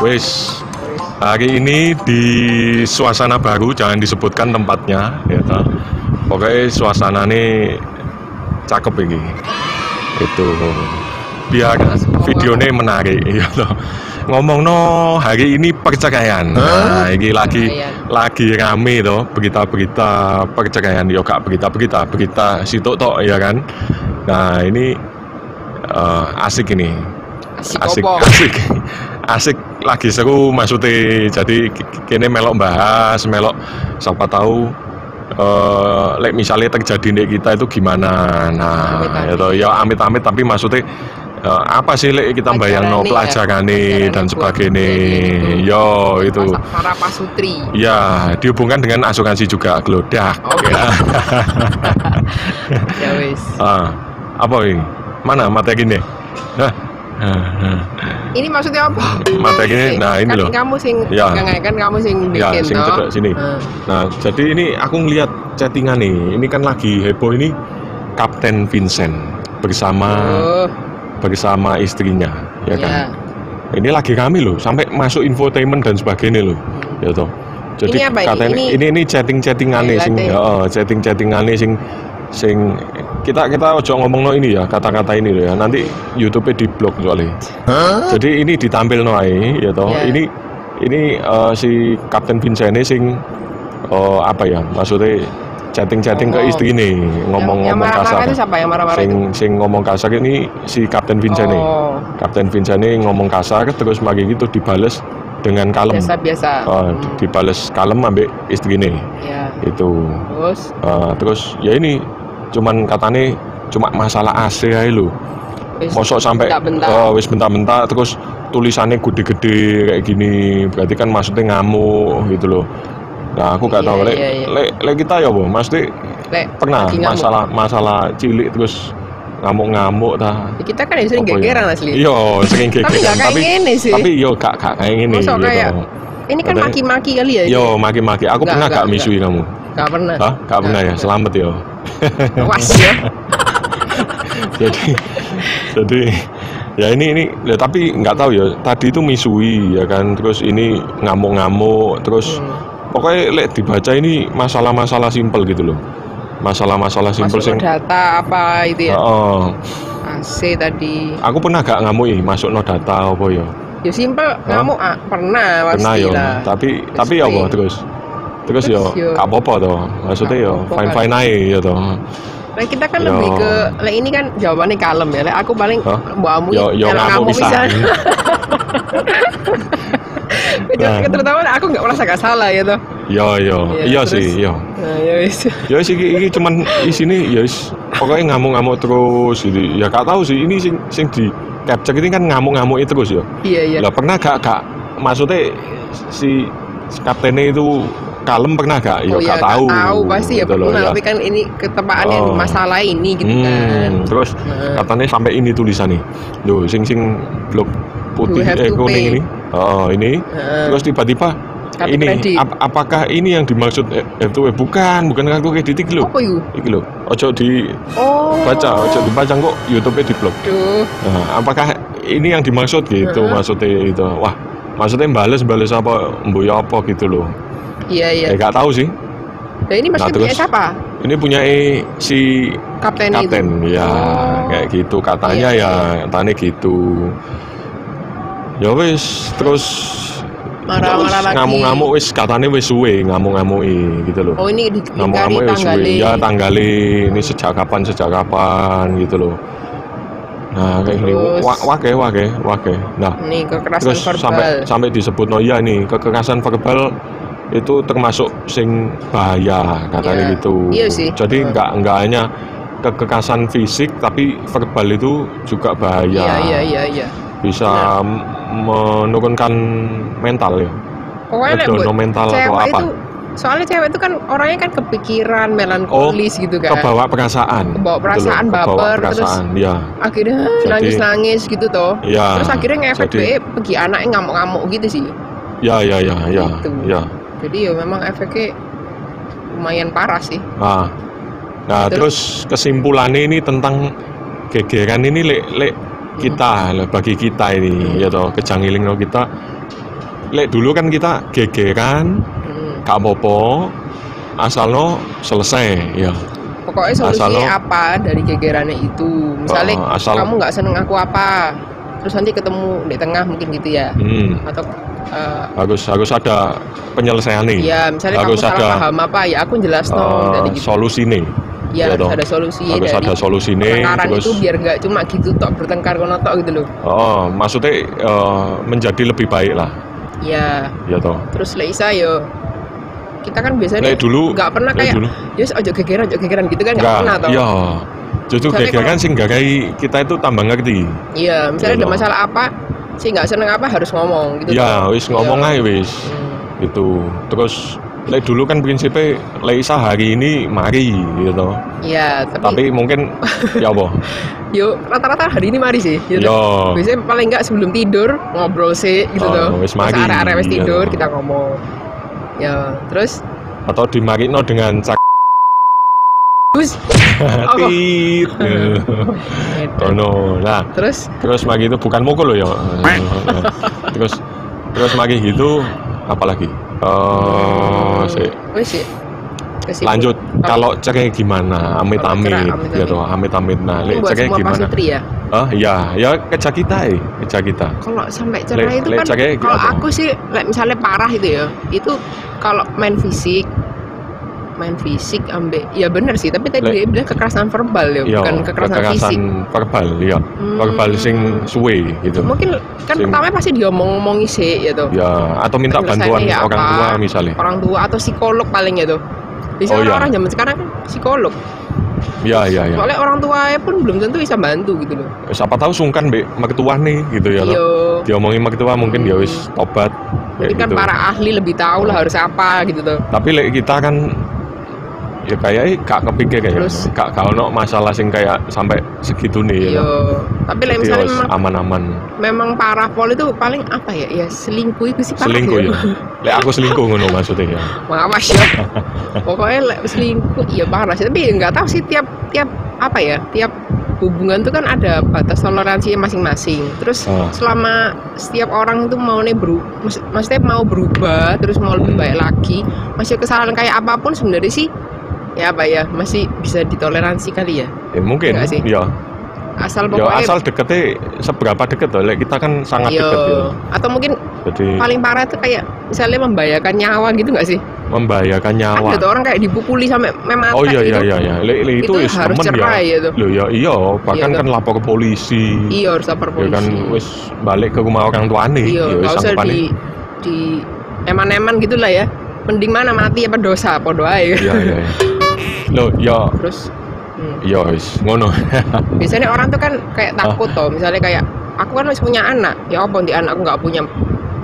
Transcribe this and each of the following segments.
Wes, hari ini di suasana baru, jangan disebutkan tempatnya, ya toh. Pokoknya suasana ini cakep ini. Itu biar videonya menarik, ya toh. Ngomong no hari ini perceraian. Nah, ini lagi lagi rame toh berita-berita perceraian yo kak berita-berita berita situ toh ya kan. Nah ini eh, asik ini Asik, asik asik lagi seru maksudnya jadi kini melok bahas melok siapa tahu eh lek misalnya terjadi di kita itu gimana nah Amit-amit. ya ya amit-amit tapi maksudnya eh, apa sih lek kita bayang no ya, pelajaran pelajaran dan buat sebagainya gitu. yo itu Para- pasutri. ya dihubungkan dengan asuransi juga gelodak Oke. ya. Ya wis. Ah, apa ini mana materi ini Hah? Hah, hah. Ini maksudnya apa? materi ini nah ini kan loh kamu sing Ya. kan, kamu sing Ya, bikin sing toh. cedek sini. Heeh. Nah, jadi ini aku ngelihat chattingan nih. Ini kan lagi heboh ini Kapten Vincent bersama Oh, bersama istrinya, ya kan. Ini lagi kami loh, sampai masuk infotainment dan sebagainya loh, ya toh. Jadi Ini apa ini? katanya Ini- ini ini chatting chattingannya sing, ya, chatting chattingannya sing sing kita kita ojo ngomong no ini ya kata-kata ini loh ya nanti YouTube-nya di blok soalnya. Jadi ini ditampil no ae, ya toh. Ya. Ini ini eh, si Kapten Vincent ini sing eh, apa ya? Maksudnya chatting-chatting ke Ngomong. istri ini, Yang- yang ngomong-ngomong marah-marah kasar. itu siapa yang marah-marah Sing itu? sing ngomong kasar ini si Kapten Vincent. Oh, Kapten Vincent ini ngomong kasar terus magi gitu dibales dengan kalem. biasa-biasa. Di- dibales kalem ambek istri ini. Ya. Itu. Terus Eh, terus ya ini cuman katanya cuma masalah AC aja lo. wis Mosok sampai eh, wis bentar-bentar terus tulisannya gede-gede kayak gini berarti kan maksudnya ngamuk gitu loh. Nah aku gak Iya, tahu lek iya, iya. lek lek kita ya boh, maksudnya Lek, pernah masalah masalah cilik terus ngamuk-ngamuk. Ya, kita kan sering ya? gegeran asli. Iya, sering Tapi gegeran. nggak kayak gini sih. Tapi yo gak gak kayak gini gitu. kayak- Ini kan maki-maki kali ya. Yo maki-maki. Aku Nggak, pernah nggak, gak misui kamu? Gak pernah. Hah? Gak pernah ya. Selamat yo. Was ya. jadi jadi ya ini ini ya, tapi nggak tahu ya tadi itu misui ya kan terus ini ngamuk-ngamuk terus Hmm. pokoknya lek dibaca ini masalah-masalah simpel gitu loh masalah-masalah simpel sing data apa itu ya? Heeh. AC tadi. aku pernah gak ngamuk masuk no data apa ya Ya simpel, ngamuk ah, pernah pernah pasti ya lah. tapi tapi ya apa terus terus Terus yo- gak apa-apa toh maksudnya ya apa-apa fine fine aja ya toh Nah, kita kan Yo. lebih ke, lah ini kan jawabannya kalem ya. Lah aku paling Hah? mbak amu yo yo ngamuk bisa Nah. Terutama aku nggak merasa gak salah ya toh. yo yo iya Iya, terus? sih iya Nah, ya wis. ya sih ini cuman di sini wis, pokoknya ngamuk-ngamuk terus gitu ya gak tahu sih ini sing sing di capture ini kan ngamuk-ngamuk terus ya Iya iya. lah pernah gak gak maksudnya si kaptennya itu kalem pernah gak ya oh gak ya, tahu tahu pasti ya gitu loh, pernah. ya. Tapi kan ini ketepaannya Oh. masalah ini gitu Hmm, kan. terus Nah. katanya sampai ini tulisannya loh sing sing blok putih eh kuning ini oh ini Heeh. terus tiba-tiba Kartu ini kredit. ap- apakah ini yang dimaksud eh, F2 bukan bukan kartu kredit iki lho Apa yuk? iki lho ojo di Oh. baca ojo dipajang kok YouTube-nya di blok Duh. nah, apakah ini yang dimaksud gitu Heeh. maksudnya itu wah maksudnya bales bales apa mbuya apa gitu loh Iya iya. eh gak tahu sih Nah ini maksudnya Nah, punya terus? siapa? ini punya eh, si Kapten, kapten itu. ya Oh. kayak gitu katanya Iya, ya katanya gitu ya wis terus Marah-marah lagi. ngamuk-ngamuk wis katanya wis suwe ngamuk-ngamuk gitu loh Oh ini di ngamuk-ngamuk wis suwe ya tanggali ini sejak kapan sejak kapan gitu loh nah kayak gini wake wake wake nah Nih kekerasan terus verbal. sampai sampai disebut no iya nih kekerasan verbal itu termasuk sing bahaya katanya Iya. gitu Iya sih. jadi nggak nggak hanya kekerasan fisik tapi verbal itu juga bahaya Iya iya iya iya. bisa m- menurunkan mental ya Pokoknya buat mental atau apa itu soalnya cewek itu kan orangnya kan kepikiran melankolis gitu kan. kebawa perasaan Kebawa gitu perasaan, loh, kebawa baper, terus perasaan ya Akhirnya Jadi- nangis-nangis gitu toh. ya Terus akhirnya ngefek jadi pergi anaknya ngamuk-ngamuk gitu sih. ya ya ya ya Gitu. ya Jadi ya memang efeknya lumayan parah sih. Nah, nah terus kesimpulannya ini tentang gegeran ini lek lek kita lah, bagi kita ini ya toh kejang iling no kita lek dulu kan kita gegeran Hmm. gak apa-apa asalno selesai ya Pokoknya solusinya Asal lo- apa dari gegerannya itu. Misalnya asal- kamu nggak seneng aku apa, terus nanti ketemu di tengah mungkin gitu ya. hmm, Atau eh, harus harus ada penyelesaian nih ya misalnya harus kamu salah ada paham apa ya aku jelas dari gitu. solusi nih Ya, ya harus ada solusi. Harus dari ada solusi nih terus itu biar nggak cuma gitu tok bertengkar kono tok gitu loh. oh maksudnya eh, menjadi lebih baik lah. Ya, ya toh. Terus Leisa yo kita kan biasanya Lek dulu nggak pernah kayak dulu. ojo gegeran, ojo gegeran gitu kan nggak enggak pernah toh. iya. Justru gegeran sih enggak kayak kita itu tambah ngerti. Iya, misalnya Iya ada toh. masalah apa sih nggak seneng apa harus ngomong gitu. ya toh. wis ngomong aja wis Hmm. itu terus lek dulu kan prinsipnya Leisa hari ini mari gitu Iya, tapi, tapi mungkin ya apa yo rata-rata hari ini mari sih. Gitu. yo Biasanya paling nggak sebelum tidur ngobrol sih gitu Oh, toh. wis mari, arek-arek wis iya tidur kita ngomong. Ya, terus atau dimarino dengan cak Gus. Tit Kono. nah Terus? terus magi itu bukan mukul loh ya. Terus terus magi gitu apalagi? Eh sih. Kesimpulan. lanjut. Kalau cerai gimana? Amit amit gitu. amit amit nah lek semua gimana? Ya. ah ya ya kerja kita eh. Kerja kita. Kalau sampai cerai itu kan kalau aku sih misalnya parah itu ya. Itu kalau main fisik main fisik ambek ya bener sih tapi tadi Le- dia bilang kekerasan verbal ya ya bukan kekerasan, fisik. verbal ya Hmm. verbal sing suwe gitu. Mungkin kan Sing- pertama pasti diomong-omongi sih ya tuh ya atau minta bantuan ya orang apa? tua misalnya. orang tua atau psikolog paling ya tuh bisa Oh, iya. orang zaman sekarang kan psikolog. Ya ya ya soalnya orang tuanya pun belum tentu bisa bantu gitu loh. Siapa tahu sungkan be mertua nih gitu ya iya. Diomongin mertua mungkin dia wis tobat mungkin kan gitu. para ahli lebih tahu lah harus apa gitu tuh tapi kita kan ya kayak gak kepikir kayak Terus? gak gak ono masalah sing kayak sampai segitu nih iya ya. tapi lah misalnya memang, aman-aman memang parah pol itu paling apa ya ya selingkuh itu sih parah selingkuh ya. Lek aku selingkuh ngono maksudnya ya. Mawas ya. Pokoknya lek selingkuh ya parah sih. Tapi nggak tahu sih tiap tiap apa ya tiap hubungan itu kan ada batas toleransinya masing-masing. Terus Ah. selama setiap orang itu mau nih beru, maksud- maksudnya mau berubah, terus mau lebih Hmm. baik lagi, masih kesalahan kayak apa pun sebenarnya sih ya apa ya masih bisa ditoleransi kali ya. Ya mungkin sih? ya. Asal Ya pokoknya asal deketnya seberapa deket loh. Lek kita kan sangat Iya. deket ya. Atau mungkin Jadi paling parah itu kayak misalnya membahayakan nyawa gitu nggak sih? membahayakan nyawa. Ada tuh orang kayak dipukuli sampai memang Oh iya iya iya iya. Lek lek itu, itu harus temen ya. cerai ya tuh. Loh ya iya, bahkan Iya, kan lapor ke polisi. Iya harus lapor Ya polisi. kan wis balik ke rumah orang tua nih. iya, ya nggak usah di di eman-eman gitu lah ya. Mending mana mati apa dosa, podo aja. Iya iya. iya. Loh ya Terus hmm, ya wis ngono. biasanya orang tuh kan kayak Ah. takut toh, misalnya kayak aku kan masih punya anak, ya apa di anakku nggak punya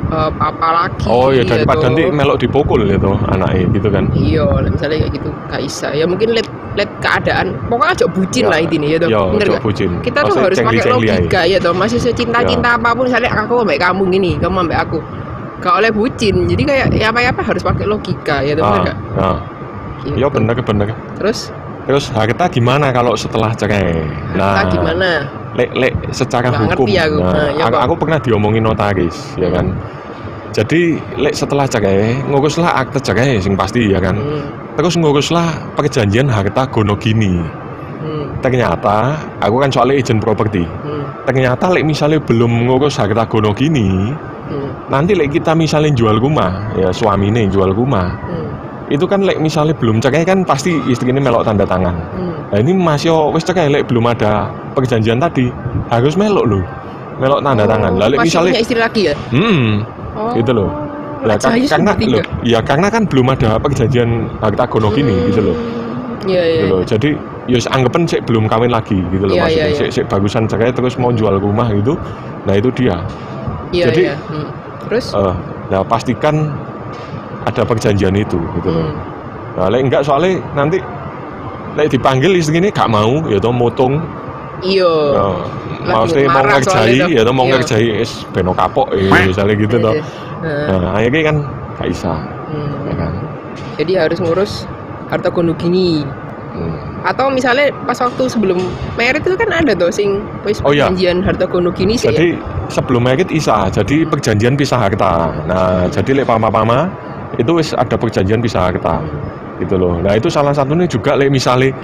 eh, papa lagi. Oh ya daripada toh. nanti melok dipukul gitu anaknya gitu kan. Iya, misalnya kayak gitu gak bisa. Ya mungkin lihat lihat keadaan. Pokoknya aja bucin Ya, lah intinya ya toh. Ya, Bener nggak? bucin. Kita tuh Maksudnya harus pakai logika ya toh. Masih secinta-cinta Ya. apa pun misalnya aku ambek kamu gini, kamu ambek aku. Gak oleh bucin. Jadi kayak ya apa-apa harus pakai logika ya toh. Ah, bener nggak? ah. Gitu. Ya bener bener. Terus Terus harta gimana kalau setelah cerai? nah, gimana? Lek lek secara Nggak hukum. aku. Nah, Nah, ya, aku, aku pernah diomongin notaris, ya kan. Jadi lek setelah cerai, nguruslah akte cerai sing pasti ya kan. Hmm, Terus nguruslah perjanjian harta gono gini. hmm, Ternyata aku kan soalnya izin properti. hmm, Ternyata lek misalnya belum ngurus harta gono gini, hmm, nanti lek kita misalnya jual rumah, ya suami nih jual rumah, hmm, itu kan lek misalnya belum cerai kan pasti istri ini melok tanda tangan. hmm. Nah ini masih wis cerai lek belum ada perjanjian tadi harus melok loh, melok tanda Oh, tangan. Lalu masih misalnya, punya istri lagi ya? hmm, Oh. gitu loh. Lah, Raja kan- karena loh, ya karena kan belum ada perjanjian harta gono gini gitu loh. Iya, iya. Gitu loh. Jadi ya anggapan sih belum kawin lagi gitu loh Iya, maksudnya. iya, iya. Sik- sik bagusan cerai terus mau jual rumah gitu. Nah itu dia. Iya, Jadi- iya. Hmm. Terus? Eh, nah pastikan ada perjanjian itu gitu loh. Hmm. Nah, lek enggak soalnya nanti lek dipanggil istri ini gak mau ya toh motong Iya. ya, Lagi maksudnya mau ngerjai ya toh mau Iya. ngerjai es beno kapok ya misalnya gitu toh. Iya, iya. Nah, akhirnya kan gak bisa Hmm. ya kan. Jadi harus ngurus harta gono gini. Hmm. Atau misalnya pas waktu sebelum merit itu kan ada tuh sing wis Oh, iya. perjanjian harta gono gini sih. Jadi sebelum merit isa jadi perjanjian pisah harta nah jadi lek pama-pama itu wis ada perjanjian pisah harta gitu loh nah itu salah satunya juga lek misalnya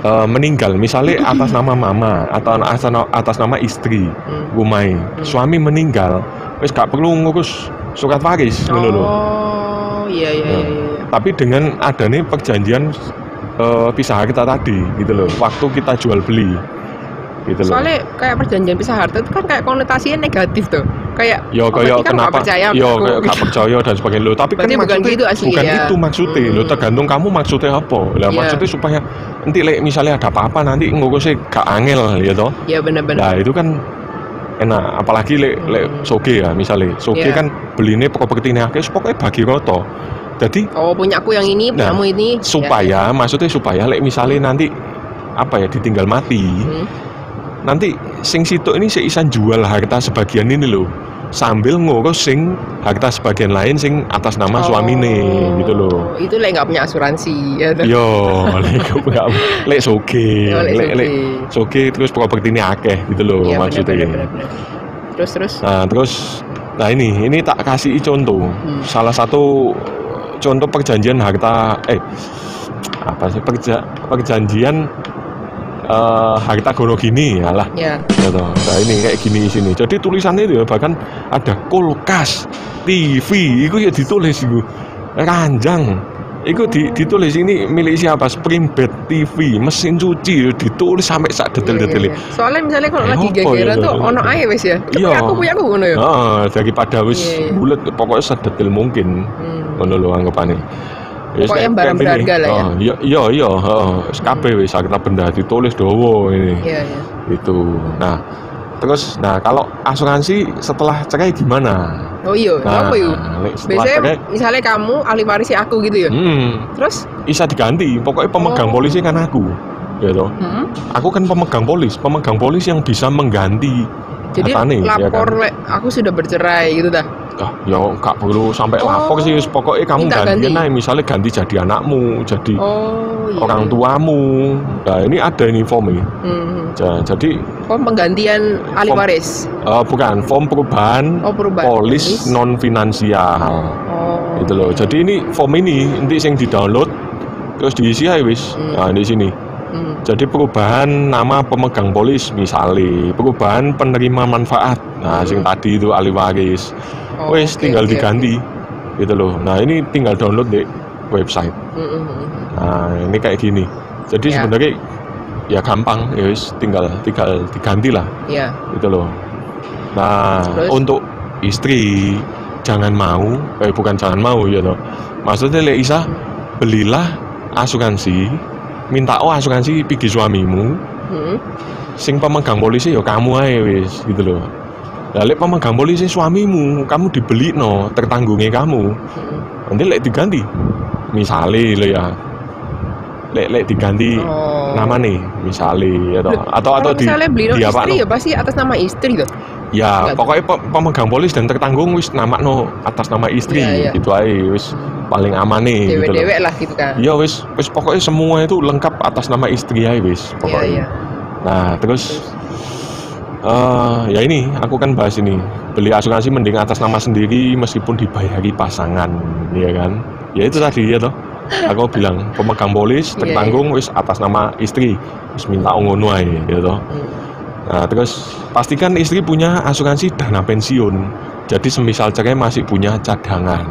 eh, meninggal misalnya atas nama mama atau atas, atas nama istri Hmm. Gumai suami meninggal wis gak perlu ngurus surat waris ngono loh Oh, iya iya iya. iya. tapi dengan adanya perjanjian eh, pisah harta tadi gitu loh waktu kita jual beli gitu loh Soalnya kayak perjanjian pisah harta itu kan kayak konotasinya negatif tuh. Kayak Yo oh, kayak kan kenapa? percaya Yo kayak gak percaya dan sebagainya lo. Tapi kan bukan maksudnya gitu aslinya. bukan itu maksudnya. Hmm. tergantung kamu maksudnya apa. Lah Iya. maksudnya supaya nanti lek misalnya ada apa-apa nanti ngurusnya gak angel ya toh. Ya benar-benar. Nah itu kan enak. Apalagi lek lek Hmm. soge ya misalnya. Soge Iya. kan belinya properti ini akeh pokoknya bagi roto. Jadi Oh punya aku yang ini, Nah, kamu ini. supaya maksudnya supaya lek misalnya nanti apa ya ditinggal mati Ya. Hmm. Nanti sing situ ini seisan jual harta sebagian ini loh sambil ngurus sing harta sebagian lain sing atas nama suamine gitu loh Oh, Itu lah nggak punya asuransi. Ya, yo lek nggak lek soge Oh, lek lek lek soge. soge terus properti ini akeh gitu loh Iya, maksudnya benar-benar, benar-benar. Terus terus. nah terus nah ini ini tak kasih contoh Hmm. salah satu contoh perjanjian harta eh apa sih perja, perjanjian eh, harta gono gini Ya. Ya toh. Nah ini kayak gini sini. Jadi tulisannya itu ya bahkan ada kulkas, TV, itu ya ditulis itu. Ranjang. Itu di, ditulis ini milik siapa? Spring bed TV, mesin cuci ditulis sampai sak detail-detailnya. Iya, iya. Soalnya misalnya kalau Eh, lagi apa gegeran ya? tuh ono ae wis ya. Tapi Iya. aku punya aku ngono ya. Nah, daripada wis Iya, iya. bulat pokoknya sedetail mungkin. Hmm. Ngono lho anggapannya. Wis Pokoknya barang berharga lah ya. Oh, Iya iya iya, heeh. Wis kabeh wis kita benda ditulis dowo ini. Iya, iya. itu nah terus nah kalau asuransi setelah cerai gimana Oh iya, nah apa yuk? setelah Biasanya cerai misalnya kamu ahli warisnya aku gitu ya. hmm, Terus, bisa diganti pokoknya pemegang Oh. polisi kan aku ya toh hmm, aku kan pemegang polis pemegang polis yang bisa mengganti jadi Katane, ya lapor kan? lek aku sudah bercerai gitu dah. ah, ya nggak perlu sampai Oh. lapor sih pokoknya kamu ganti ganti. aja misalnya ganti jadi anakmu jadi Oh iya. orang tuamu nah ini ada ini formnya Hmm. Ja- jadi Oh penggantian ahli Form- waris. eh, bukan form perubahan Oh perubahan. polis non finansial Oh. gitu loh jadi ini form ini nanti yang di download terus diisi aja wis Hmm. nah di sini Hmm. jadi perubahan nama pemegang polis misalnya perubahan penerima manfaat nah sing tadi itu ahli waris Oh, wis oke, tinggal oke, diganti gitu loh nah ini tinggal download di website. Hmm, hmm, hmm. nah ini kayak gini jadi Ya. sebenarnya ya gampang ya wis tinggal tinggal diganti lah Ya. gitu loh nah Terus? untuk istri jangan mau eh bukan jangan mau ya toh maksudnya Le Isa belilah asuransi minta oh asuransi pergi suamimu Hmm. sing pemegang polisi ya kamu aja wis gitu loh lah lek pemegang polisi suamimu kamu dibeli no tertanggungnya kamu Hmm. nanti lek diganti misalnya lo ya lek lek diganti Oh. nama nih misalnya ya atau atau Kalau di misalnya beli no di apa istri no? ya pasti atas nama istri tuh. Ya, Enggak. pokoknya pe- pemegang polis dan tertanggung wis nama no atas nama istri Iya, iya. gitu aja wis paling aman nih gitu loh. Dewe-dewe lah gitu kan. Iya wis wis pokoknya semua itu lengkap atas nama istri aja wis Iya pokoknya. iya. Nah, terus eh ya ini aku kan bahas ini beli asuransi mending atas nama sendiri meskipun dibayari pasangan, ya kan? Ya itu tadi ya toh. Aku bilang pemegang polis Iya, tertanggung wis atas nama istri, wis minta ngono ae ya toh. Hmm. Nah, terus pastikan istri punya asuransi dana pensiun. Jadi semisal cerai masih punya cadangan.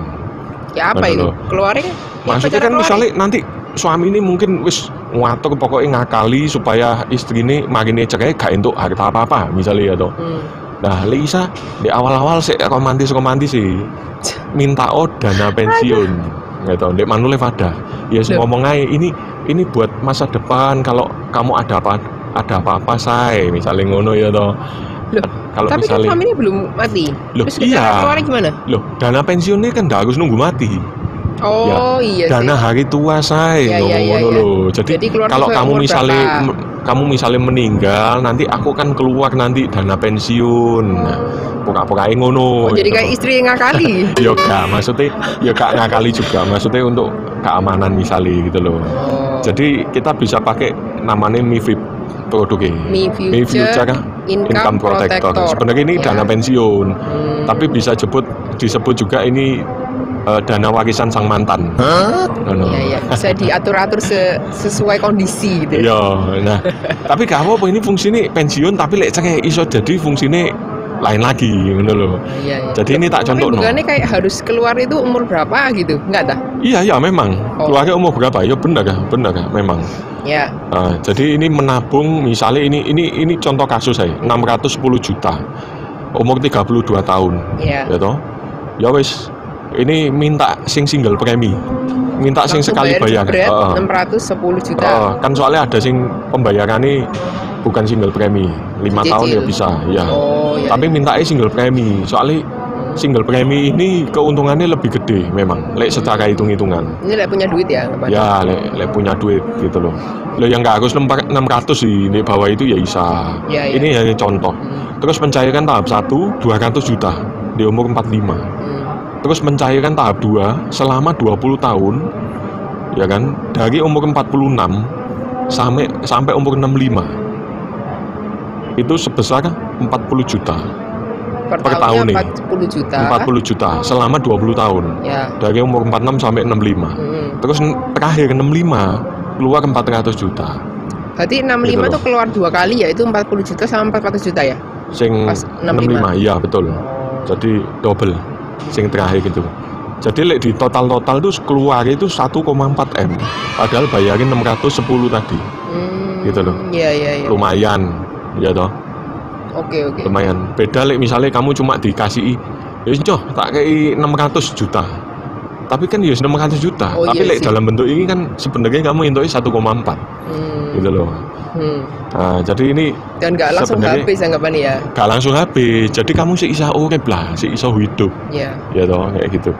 Ya apa Bener itu? Keluarin? ya Maksudnya kan keluarin? misalnya nanti suami ini mungkin wis ngatur pokoknya ngakali supaya istri ini makin cerai gak untuk harta apa-apa misalnya ya toh. Hmm. Nah, Lisa di awal-awal sih romantis-romantis sih. Minta oh dana pensiun. Gitu, Dek Manule pada. Ya yes, ngomong aja ini ini buat masa depan kalau kamu ada apa ada apa-apa say misalnya ngono ya toh. Loh, Kalau Tapi kan misalnya suaminya belum mati. Loh, Terus iya. gimana? loh dana pensiunnya kan nggak harus nunggu mati. Oh iya dana sih. hari tua say Iya, iya, iya, ngono iya. loh. Jadi, Jadi kalau kamu misalnya berapa? kamu misalnya meninggal nanti aku kan keluar nanti dana pensiun. Nah, pura-pura ngono. Oh, jadi gitu. kayak istri yang ngakali. ya gak maksudnya ya gak ngakali juga maksudnya untuk keamanan misalnya gitu loh Oh. jadi kita bisa pakai namanya MiFib produknya Mi Future Future Income protector. Sebenarnya ini Ya. dana pensiun, Hmm. tapi bisa disebut disebut juga ini eh, dana warisan sang mantan. Ngono. Iya, iya. Bisa diatur-atur se- sesuai kondisi gitu. Iya, nah. tapi gak apa ini fungsinya pensiun tapi lek cek iso jadi fungsinya lain lagi ngono loh. Iya, iya. Jadi ini tak Tapi contoh bukannya kayak harus keluar itu umur berapa gitu? Enggak dah? Iya, iya memang. Oh. Keluarga umur berapa? Ya benar ya, benar ya, memang. Ya. Nah, jadi ini menabung misalnya ini ini ini contoh kasus saya 610 juta umur 32 tahun Iya. ya toh ya wis ini minta sing single premi minta sing Langsung sekali bayar jebret, Heeh. 610 juta. Heeh, kan soalnya ada sing pembayarannya bukan single premi lima Cicil. tahun ya bisa ya Oh, ya. tapi minta single premi soalnya single premi ini keuntungannya lebih gede memang lek secara hitung-hitungan ini lek punya duit ya, Bapak? Ya, lek, lek punya duit gitu loh. Lo yang nggak harus 600 sih di bawah itu ya bisa. Ya, ya. Ini hanya contoh. Hmm. Terus mencaikan tahap 1 200 juta di umur 45. Hmm. Terus mencaikan tahap 2 selama 20 tahun ya kan dari umur 46 sampai sampai umur 65. Itu sebesar 40 juta. Per, Per tahun nih. 40 juta. 40 juta selama 20 tahun. Ya. Dari umur 46 sampai 65. Hmm. Terus terakhir 65 keluar 400 juta. Berarti 65 Gitu loh. tuh keluar dua kali ya, itu 40 juta sama 400 juta ya? Sing Pas 65, iya betul. Jadi double sing terakhir gitu. Jadi lek di total-total tuh keluar itu 1,4 M. Padahal bayarin 610 tadi. Hmm. Gitu loh. Iya, iya, iya. Lumayan, ya toh. Oke, oke. Lumayan. Beda lek misalnya kamu cuma dikasih ya Joh, tak kei 600 juta. Tapi kan ya 600 juta. Oh, Tapi iya lek sih. dalam bentuk ini kan sebenarnya kamu intoi 1,4 Hmm. gitu loh. Hmm. Nah, jadi ini Dan nggak langsung habis anggapannya ya? gak langsung habis. Jadi kamu sih bisa urip lah, sih iso hidup. Ya. ya toh kayak gitu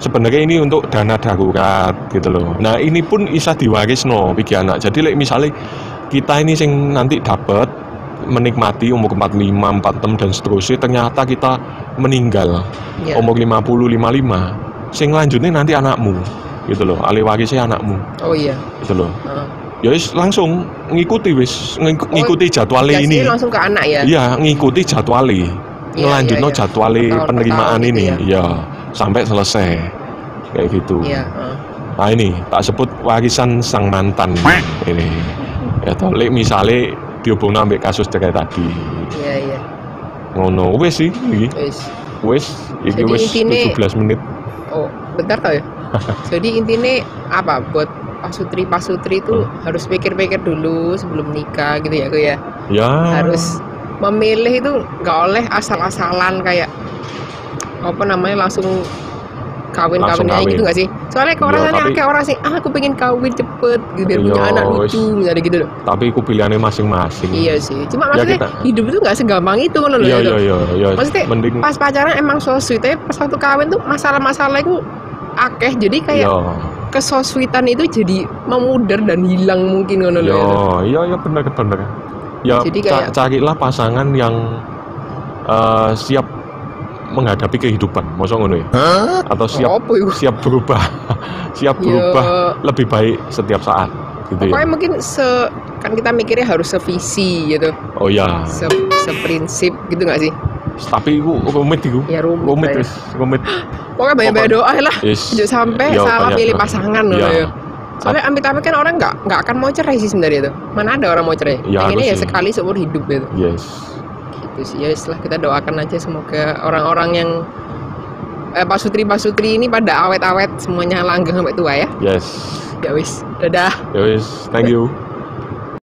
sebenarnya ini untuk dana darurat gitu loh nah ini pun bisa diwaris no pigi anak jadi like, misalnya kita ini sing nanti dapat menikmati umur 45, 46 dan seterusnya ternyata kita meninggal Ya. umur 50, 55 sing lanjutnya nanti anakmu gitu loh ahli warisnya anakmu Oh iya. gitu loh Heeh. ya wis langsung ngikuti wis ngik- Oh, ngikuti jadwalnya Dikasih ini langsung ke anak ya? Iya, ngikuti. Iya, Ngelanjutno iya, iya. jadwali Per tahun, per penerimaan tahun gitu ini, ya. ya, sampai selesai. Kayak gitu. Iya. heeh. Nah ini tak sebut warisan sang mantan ini. Ya toh, misale dihubung ambek kasus cerai tadi. Iya, iya. Ngono wis sih iki. Wis iki Jadi wis intine- 17 menit. Oh, bentar tau ya. Jadi intinya apa buat pasutri pasutri itu Hmm. harus pikir-pikir dulu sebelum nikah gitu ya, Ko ya. Ya. Harus memilih itu nggak oleh asal-asalan kayak apa namanya langsung kawin Langsung kawin kawin. gitu nggak sih? Soalnya kayak orang tapi- kayak orang sih, ah aku pengen kawin cepet gitu biar punya Iya, anak lucu misalnya gitu loh. Tapi ku pilihannya masing-masing. Iya sih. Cuma Ya, maksudnya kita- hidup itu nggak segampang itu loh. Iya iya iya iya. Maksudnya mending Pas pacaran emang so sweet, tapi pas waktu kawin tuh masalah-masalah itu akeh. Jadi kayak Iya. kesosweetan itu jadi memudar dan hilang mungkin ngono Iya, lho. iya, iya benar benar. Ya, Jadi kayak- carilah pasangan yang eh, siap menghadapi kehidupan, masa ngono ya? Atau siap Apa itu? siap berubah, siap Ya, berubah lebih baik setiap saat, gitu pokoknya ya. mungkin se kan kita mikirnya harus sevisi gitu, Oh ya, se seprinsip gitu nggak sih? tapi itu rumit itu, Ya rumit. rumit ya. wis, rumit. Pokoknya banyak-banyak doa lah. Yes. Jangan sampai Iya, salah pilih pasangan loh Iya. ya. Soalnya amit-amit kan orang nggak nggak akan mau cerai sih sebenarnya tuh. Mana ada orang mau cerai? Ya, Pengennya ya harus sih. sekali seumur hidup gitu. Yes. Gitu sih ya setelah kita doakan aja semoga orang-orang yang eh, pasutri pasutri ini pada awet-awet semuanya langgeng sampai tua ya Yes. ya wis dadah Ya wis, thank you.